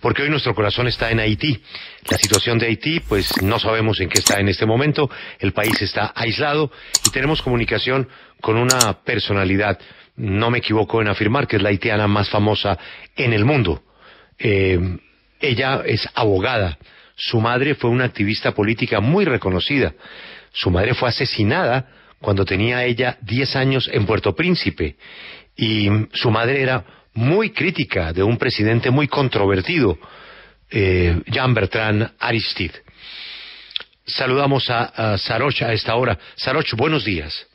porque hoy nuestro corazón está en Haití. La situación de Haití, pues no sabemos en qué está en este momento, el país está aislado y tenemos comunicación con una personalidad, no me equivoco en afirmar que es la haitiana más famosa en el mundo. Eh, ella es abogada, su madre fue una activista política muy reconocida, su madre fue asesinada cuando tenía ella 10 años en Puerto Príncipe y su madre era muy crítica de un presidente muy controvertido, eh, Jean Bertrand Aristide. Saludamos a, a Saroch a esta hora. Saroch, buenos días.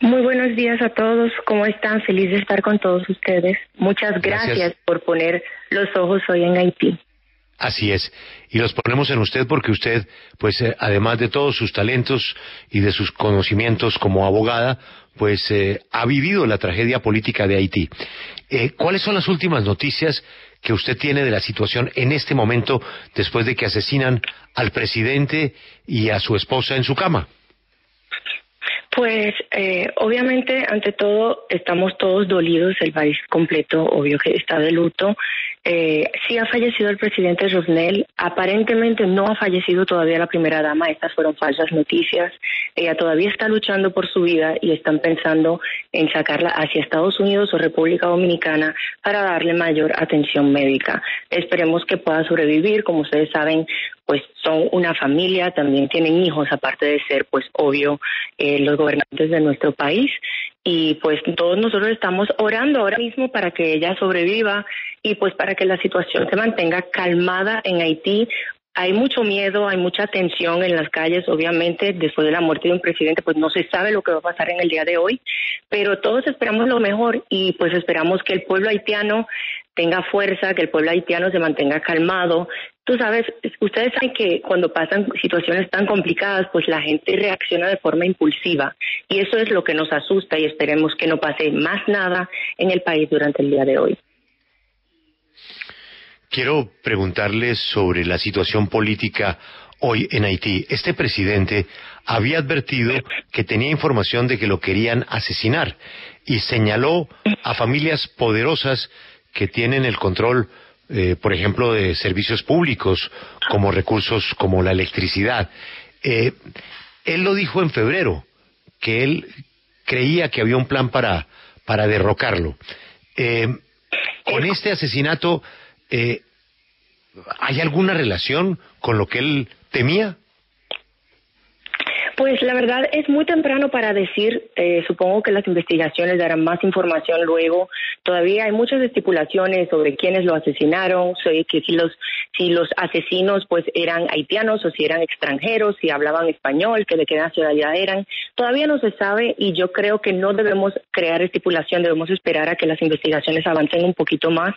Muy buenos días a todos. ¿Cómo están? Feliz de estar con todos ustedes. Muchas gracias, por poner los ojos hoy en Haití. Así es. Y los ponemos en usted porque usted, pues, eh, además de todos sus talentos y de sus conocimientos como abogada, pues eh, ha vivido la tragedia política de Haití. Eh, ¿Cuáles son las últimas noticias que usted tiene de la situación en este momento después de que asesinan al presidente y a su esposa en su cama? Pues eh, obviamente, ante todo, estamos todos dolidos, el país completo, obvio que está de luto. Eh, sí ha fallecido el presidente Rosnell, aparentemente no ha fallecido todavía la primera dama, estas fueron falsas noticias. Ella todavía está luchando por su vida y están pensando en sacarla hacia Estados Unidos o República Dominicana para darle mayor atención médica. Esperemos que pueda sobrevivir, como ustedes saben, pues son una familia, también tienen hijos, aparte de ser, pues obvio, eh, los gobernantes de nuestro país. Y pues todos nosotros estamos orando ahora mismo para que ella sobreviva y pues para que la situación se mantenga calmada en Haití. Hay mucho miedo, hay mucha tensión en las calles, obviamente, después de la muerte de un presidente, pues no se sabe lo que va a pasar en el día de hoy, pero todos esperamos lo mejor y pues esperamos que el pueblo haitiano tenga fuerza, que el pueblo haitiano se mantenga calmado. Tú sabes, ustedes saben que cuando pasan situaciones tan complicadas, pues la gente reacciona de forma impulsiva y eso es lo que nos asusta y esperemos que no pase más nada en el país durante el día de hoy. Quiero preguntarles sobre la situación política hoy en Haití. Este presidente había advertido que tenía información de que lo querían asesinar y señaló a familias poderosas que tienen el control, eh, por ejemplo, de servicios públicos, como recursos como la electricidad. Eh, él lo dijo en febrero, que él creía que había un plan para, para derrocarlo. Eh, con este asesinato, ¿hay alguna relación con lo que él temía? Pues la verdad es muy temprano para decir, eh, supongo que las investigaciones darán más información luego. Todavía hay muchas estipulaciones sobre quiénes lo asesinaron, sobre que si los si los asesinos pues eran haitianos o si eran extranjeros, si hablaban español, que de qué nacionalidad eran. Todavía no se sabe y yo creo que no debemos crear estipulación, debemos esperar a que las investigaciones avancen un poquito más.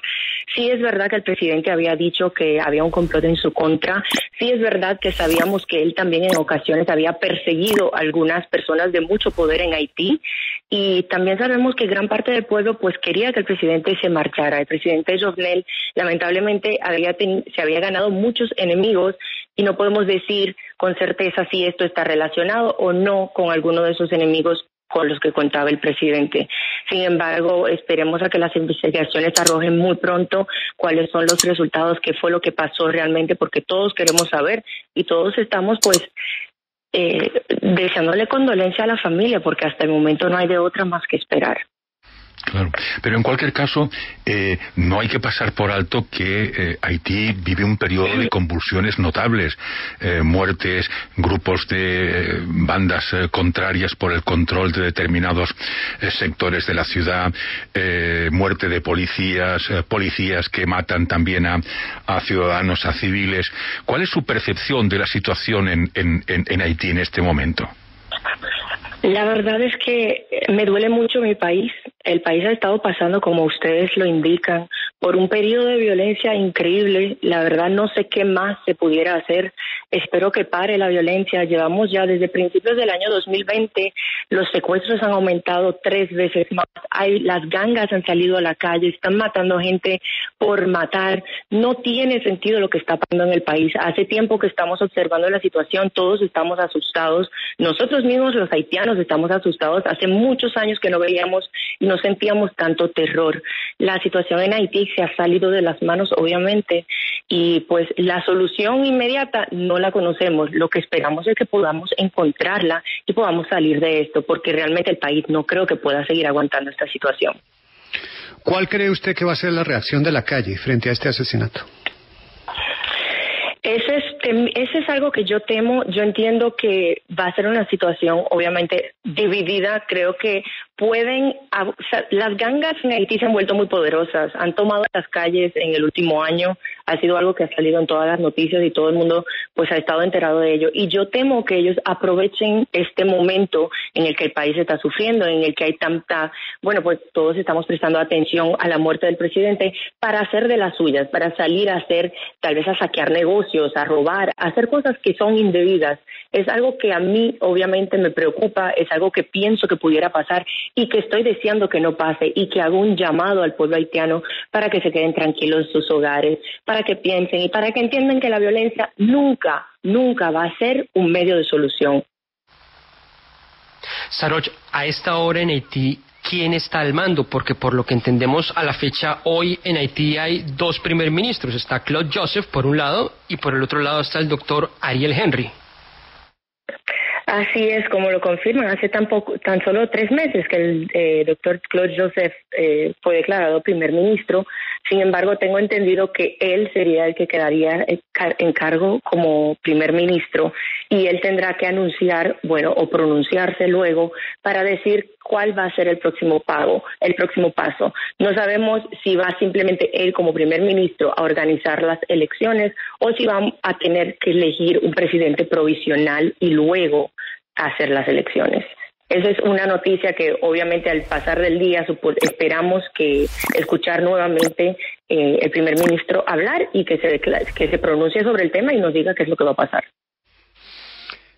Sí es verdad que el presidente había dicho que había un complot en su contra. Sí es verdad que sabíamos que él también en ocasiones había perseguido seguido algunas personas de mucho poder en Haití y también sabemos que gran parte del pueblo pues quería que el presidente se marchara. El presidente Jovenel lamentablemente había se había ganado muchos enemigos y no podemos decir con certeza si esto está relacionado o no con alguno de esos enemigos con los que contaba el presidente. Sin embargo, esperemos a que las investigaciones arrojen muy pronto cuáles son los resultados, qué fue lo que pasó realmente, porque todos queremos saber y todos estamos pues eh, deseándole condolencia a la familia, porque hasta el momento no hay de otra más que esperar. Claro, pero en cualquier caso, eh, no hay que pasar por alto que eh, Haití vive un periodo de convulsiones notables, eh, muertes, grupos de bandas contrarias por el control de determinados sectores de la ciudad, muerte de policías, policías que matan también a, ciudadanos, a civiles. ¿Cuál es su percepción de la situación en, en Haití en este momento? La verdad es que me duele mucho mi país. El país ha estado pasando, como ustedes lo indican, por un periodo de violencia increíble. La verdad no sé qué más se pudiera hacer. Espero que pare la violencia. Llevamos ya desde principios del año 2020, los secuestros han aumentado tres veces más. Hay, las gangas han salido a la calle, están matando gente por matar. No tiene sentido lo que está pasando en el país. Hace tiempo que estamos observando la situación, todos estamos asustados. Nosotros mismos, los haitianos, estamos asustados. Hace muchos años que no veíamos y no sentíamos tanto terror. La situación en Haití se ha salido de las manos, obviamente, y pues la solución inmediata no la conocemos. Lo que esperamos es que podamos encontrarla y podamos salir de esto, porque realmente el país no creo que pueda seguir aguantando esta situación. ¿Cuál cree usted que va a ser la reacción de la calle frente a este asesinato? Ese es, ese es algo que yo temo. Yo entiendo que va a ser una situación obviamente dividida. Creo que pueden, las gangas en se han vuelto muy poderosas, han tomado las calles en el último año, ha sido algo que ha salido en todas las noticias y todo el mundo pues ha estado enterado de ello. Y yo temo que ellos aprovechen este momento en el que el país está sufriendo, en el que hay tanta, bueno, pues todos estamos prestando atención a la muerte del presidente para hacer de las suyas, para salir a hacer, tal vez a saquear negocios, a robar, a hacer cosas que son indebidas. Es algo que a mí obviamente me preocupa, es algo que pienso que pudiera pasar y que estoy deseando que no pase y que hago un llamado al pueblo haitiano para que se queden tranquilos en sus hogares, para que piensen y para que entiendan que la violencia nunca, nunca va a ser un medio de solución. Saroch, a esta hora en Haití, ¿quién está al mando? Porque por lo que entendemos a la fecha hoy en Haití hay dos primer ministros. Está Claude Joseph por un lado y por el otro lado está el doctor Ariel Henry. Así es, como lo confirman, hace tan, tan solo tres meses que el eh, doctor Claude Joseph eh, fue declarado primer ministro. Sin embargo, tengo entendido que él sería el que quedaría en cargo como primer ministro y él tendrá que anunciar, bueno, o pronunciarse luego para decir cuál va a ser el próximo pago, el próximo paso. No sabemos si va simplemente él como primer ministro a organizar las elecciones o si va a tener que elegir un presidente provisional y luego hacer las elecciones. Esa es una noticia que obviamente al pasar del día esperamos que escuchar nuevamente eh, el primer ministro hablar y que se, que se pronuncie sobre el tema y nos diga qué es lo que va a pasar.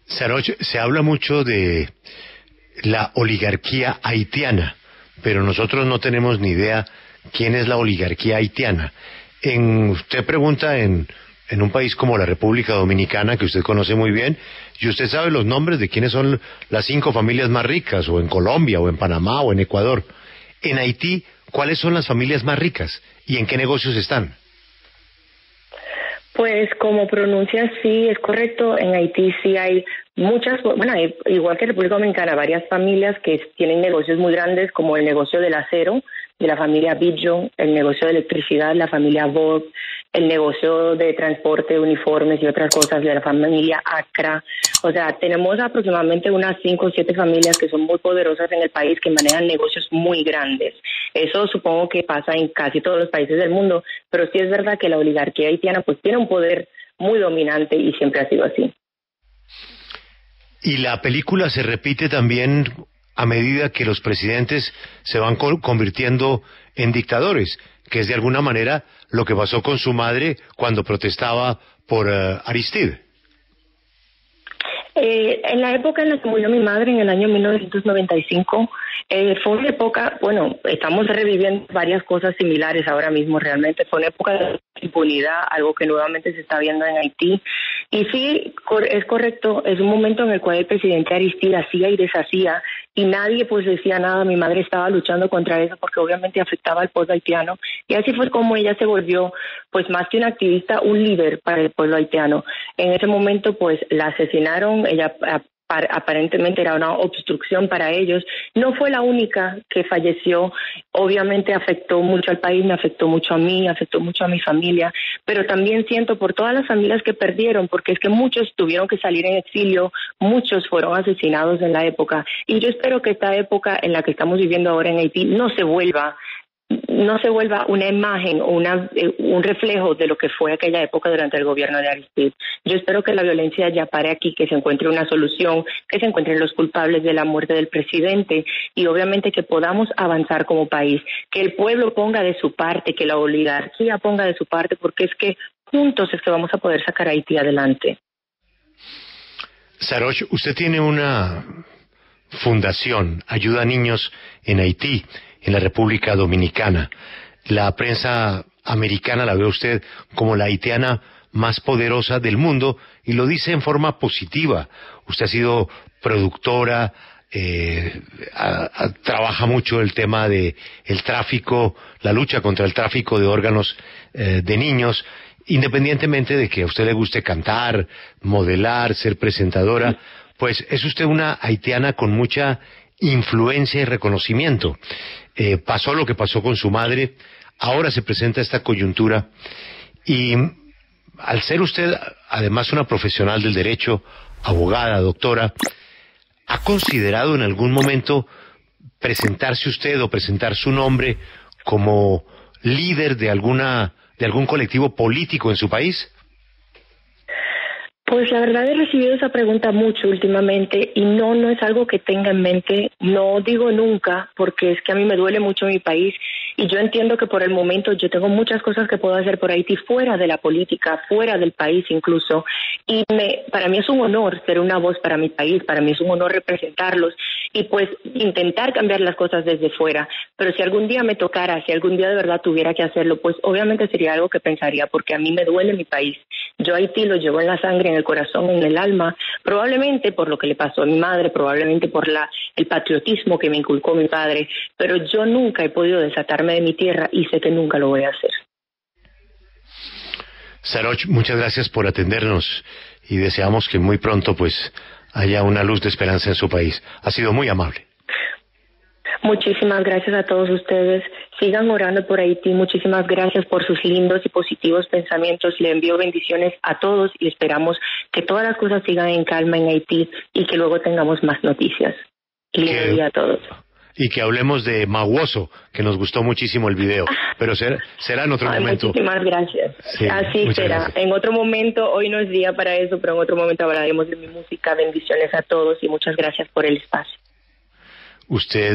Saroch, se habla mucho de la oligarquía haitiana, pero nosotros no tenemos ni idea quién es la oligarquía haitiana. En, usted pregunta en en un país como la República Dominicana, que usted conoce muy bien, y usted sabe los nombres de quiénes son las cinco familias más ricas, o en Colombia, o en Panamá, o en Ecuador. En Haití, ¿cuáles son las familias más ricas y en qué negocios están? Pues como pronuncias, sí, es correcto. En Haití sí hay muchas, bueno, igual que República Dominicana, varias familias que tienen negocios muy grandes, como el negocio del acero, de la familia Bidjo, el negocio de electricidad, la familia Vogue, el negocio de transporte, uniformes y otras cosas de la familia Acra. O sea, tenemos aproximadamente unas cinco o siete familias que son muy poderosas en el país que manejan negocios muy grandes. Eso supongo que pasa en casi todos los países del mundo, pero sí es verdad que la oligarquía haitiana pues tiene un poder muy dominante y siempre ha sido así. Y la película se repite también a medida que los presidentes se van convirtiendo en dictadores, que es de alguna manera lo que pasó con su madre cuando protestaba por uh, Aristide. Eh, en la época en la que murió mi madre, en el año 1995, eh, fue una época, bueno, estamos reviviendo varias cosas similares ahora mismo realmente. Fue una época de impunidad, algo que nuevamente se está viendo en Haití. Y sí, es correcto, es un momento en el cual el presidente Aristide hacía y deshacía y nadie pues decía nada. Mi madre estaba luchando contra eso porque obviamente afectaba al pueblo haitiano. Y así fue como ella se volvió, pues más que una activista, un líder para el pueblo haitiano. En ese momento pues la asesinaron, ella aparentemente era una obstrucción para ellos. No fue la única que falleció, obviamente afectó mucho al país, me afectó mucho a mí, afectó mucho a mi familia, pero también siento por todas las familias que perdieron, porque es que muchos tuvieron que salir en exilio, muchos fueron asesinados en la época, y yo espero que esta época en la que estamos viviendo ahora en Haití no se vuelva no se vuelva una imagen o una, eh, un reflejo de lo que fue aquella época durante el gobierno de Aristide. Yo espero que la violencia ya pare aquí, que se encuentre una solución, que se encuentren los culpables de la muerte del presidente y obviamente que podamos avanzar como país, que el pueblo ponga de su parte, que la oligarquía ponga de su parte, porque es que juntos es que vamos a poder sacar a Haití adelante. Saroch, usted tiene una fundación, ayuda a niños en Haití en la República Dominicana. La prensa americana la ve usted como la haitiana más poderosa del mundo y lo dice en forma positiva. Usted ha sido productora, eh, trabaja mucho el tema de el tráfico, la lucha contra el tráfico de órganos eh, de niños, independientemente de que a usted le guste cantar, modelar, ser presentadora, pues es usted una haitiana con mucha influencia y reconocimiento. Eh, pasó lo que pasó con su madre, ahora se presenta esta coyuntura y al ser usted además una profesional del derecho, abogada, doctora, ¿Ha considerado en algún momento presentarse usted o presentar su nombre como líder de alguna de algún colectivo político en su país? Pues la verdad he recibido esa pregunta mucho últimamente y no, no es algo que tenga en mente, no digo nunca, porque es que a mí me duele mucho mi país y yo entiendo que por el momento yo tengo muchas cosas que puedo hacer por Haití fuera de la política, fuera del país incluso, y me, para mí es un honor ser una voz para mi país, para mí es un honor representarlos y pues intentar cambiar las cosas desde fuera. Pero si algún día me tocara, si algún día de verdad tuviera que hacerlo, pues obviamente sería algo que pensaría, porque a mí me duele mi país. Yo Haití lo llevo en la sangre, en el corazón, en el alma, probablemente por lo que le pasó a mi madre, probablemente por la, el patriotismo que me inculcó mi padre, pero yo nunca he podido desatarme de mi tierra y sé que nunca lo voy a hacer. Saroch, muchas gracias por atendernos y deseamos que muy pronto pues haya una luz de esperanza en su país. Ha sido muy amable. Muchísimas gracias a todos ustedes. Sigan orando por Haití. Muchísimas gracias por sus lindos y positivos pensamientos. Le envío bendiciones a todos y esperamos que todas las cosas sigan en calma en Haití y que luego tengamos más noticias. Lindo día a todos y que hablemos de Maguoso, que nos gustó muchísimo el video, pero será, será en otro momento. Muchísimas gracias. Así será. En otro momento, hoy no es día para eso, pero en otro momento hablaremos de mi música. Bendiciones a todos y muchas gracias por el espacio. Usted